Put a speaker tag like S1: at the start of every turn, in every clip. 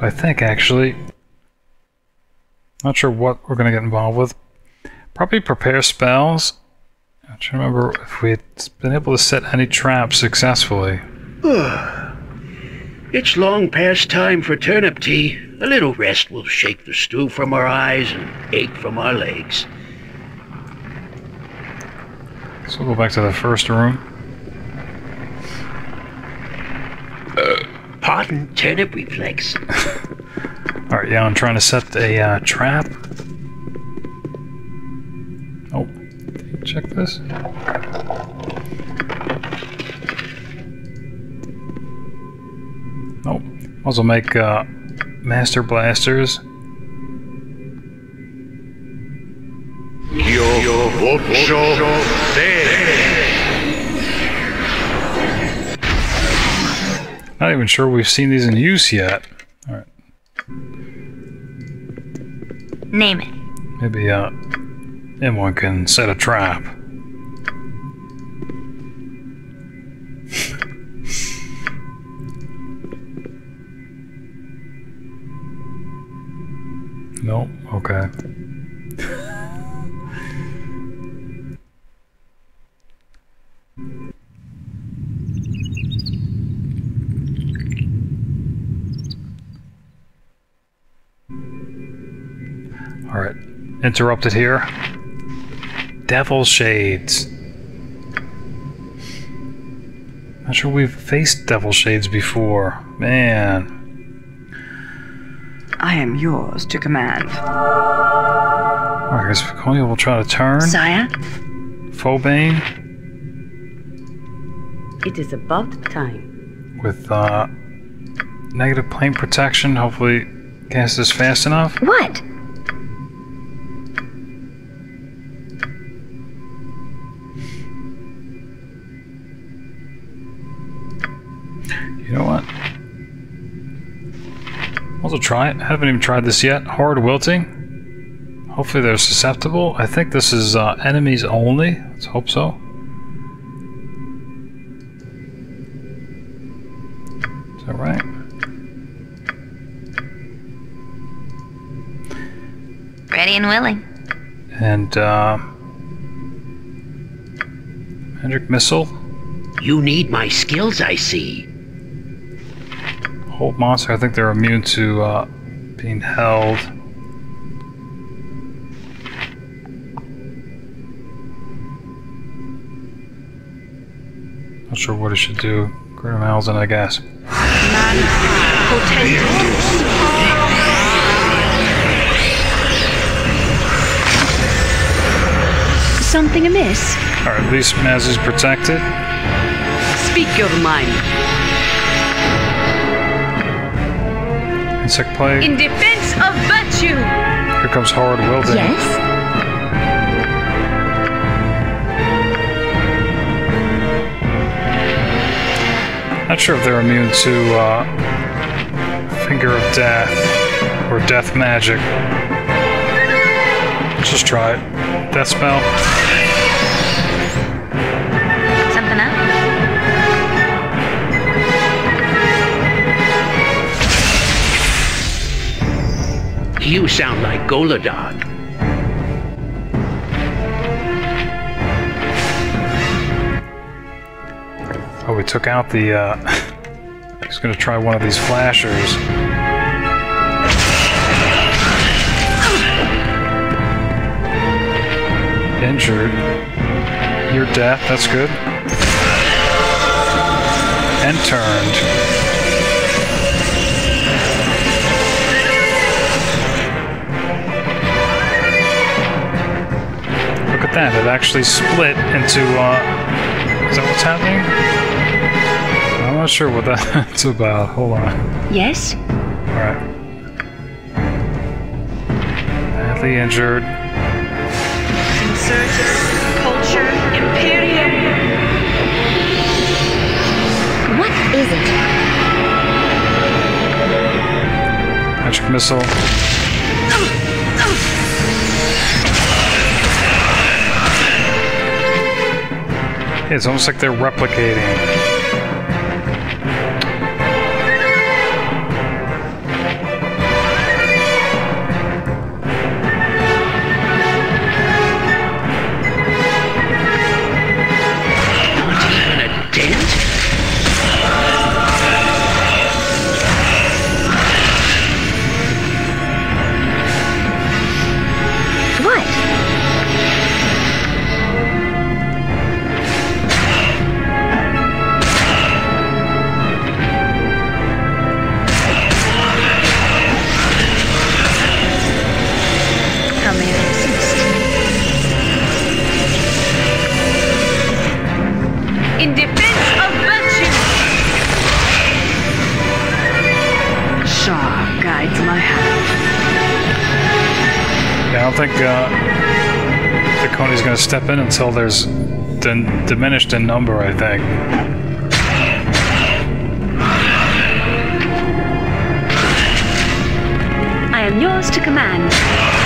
S1: I think, actually. Not sure what we're going to get involved with. Probably prepare spells. I don't remember if we'd been able to set any traps successfully.
S2: It's long past time for turnip tea. A little rest will shake the stew from our eyes and ache from our legs.
S1: So we'll go back to the first room.
S2: Pardon turnip reflex.
S1: Alright, yeah, I'm trying to set a uh, trap. Oh, check this. Nope. Also make uh, master blasters. Not even sure we've seen these in use yet. Alright,
S3: Name it.
S1: maybe uh, M1 can set a trap. Nope, okay. Interrupted here. Devil Shades. Not sure we've faced Devil Shades before. Man.
S4: I am yours to command.
S1: Alright, I guess Viconia will try to turn.
S4: Sire,
S1: Phobane
S4: it is about time.
S1: with uh, negative plane protection. Hopefully, cast this fast enough.
S3: What?
S1: You know what? Also try it. Haven't even tried this yet. Horrid Wilting. Hopefully they're susceptible. I think this is uh, enemies only. Let's hope so. Is that right?
S3: Ready and willing.
S1: And uh, magic missile.
S2: You need my skills, I see.
S1: Hold monster. I think they're immune to uh, being held. Not sure what it should do. Greater Malison, I guess.
S4: Something amiss?
S1: Alright, at least Maz is protected.
S4: Speak your mind.
S1: Insect plague.
S4: In defense of virtue!
S1: Here comes Horrid Wilting.
S3: Yes?
S1: Not sure if they're immune to uh, Finger of Death or Death Magic. Let's just try it. Death spell.
S2: You sound like Goladon.
S1: Oh, we took out the. Uh, he's gonna try one of these flashers. Injured. Your death. That's good. And turned. At that. It actually split into. Uh, is that what's happening? I'm not sure what that's about. Hold on.
S4: Yes?
S1: Alright. Badly injured.
S4: Insurgent, culture, imperium.
S3: What is it?
S1: Magic missile. It's almost like they're replicating.
S4: My hand.
S1: Yeah, I don't think uh, Coney's going to step in until there's din- diminished in number, I think.
S4: I am yours to command.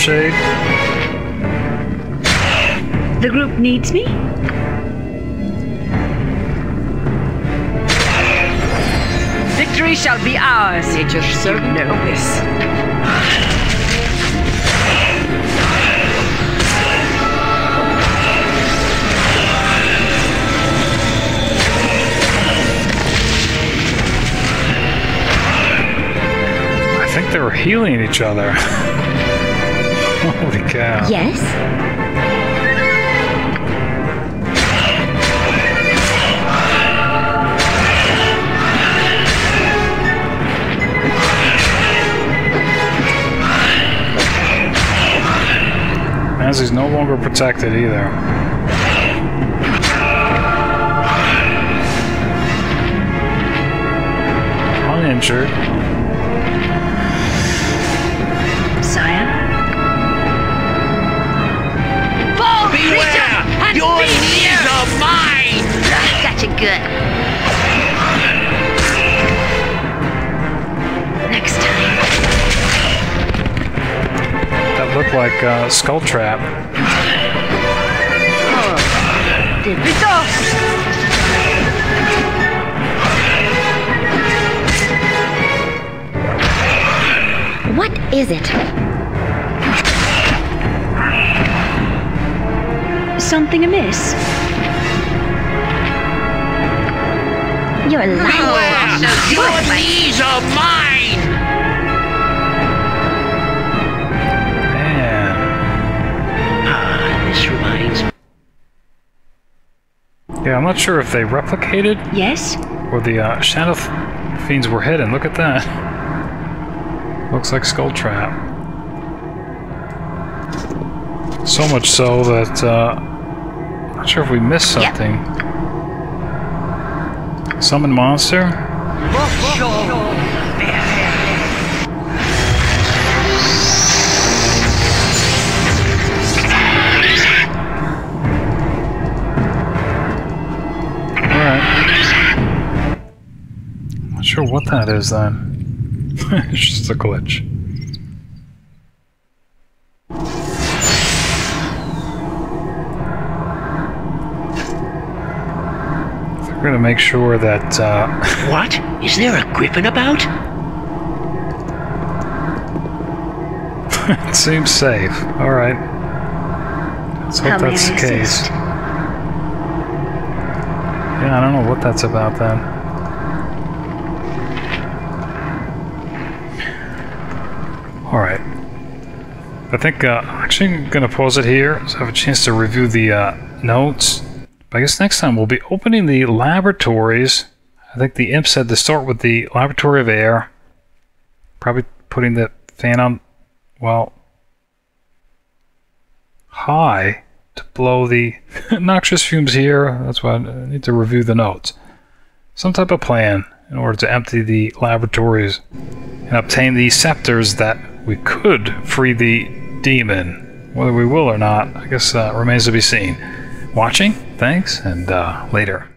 S1: Shade.
S4: The group needs me? Victory shall be ours. Nature's servant awaits.
S1: I think they were healing each other. Holy cow.
S3: Yes?
S1: As he's no longer protected either. Uninjured.
S3: Good. Next time.
S1: That looked like uh, Skull Trap.
S3: What is it?
S4: Something amiss?
S3: Lying.
S2: Beware! Your knees are mine!
S1: Man.
S2: Ah, this reminds me.
S1: Yeah, I'm not sure if they replicated
S4: Yes?
S1: or the uh, Shadow Fiends were hidden. Look at that. Looks like Skull Trap. So much so that, uh, not sure if we missed
S3: Yep.
S1: Summon monster? Alright. Not sure what that is then. it's just a glitch. We're gonna make sure that uh,
S2: What? Is there a griffin about?
S1: it seems safe. All right. Let's hope
S4: How
S1: that's the case. Yeah, I don't know what that's about then. All right. I think uh, I'm actually going to pause it here so I have a chance to review the uh, notes. But I guess next time we'll be opening the laboratories. I think the imp said to start with the laboratory of air. Probably putting the fan on, well, high to blow the noxious fumes here. That's why I need to review the notes. Some type of plan in order to empty the laboratories and obtain the scepters that we could free the demon. Whether we will or not, I guess uh, remains to be seen. Watching, thanks, and uh, later.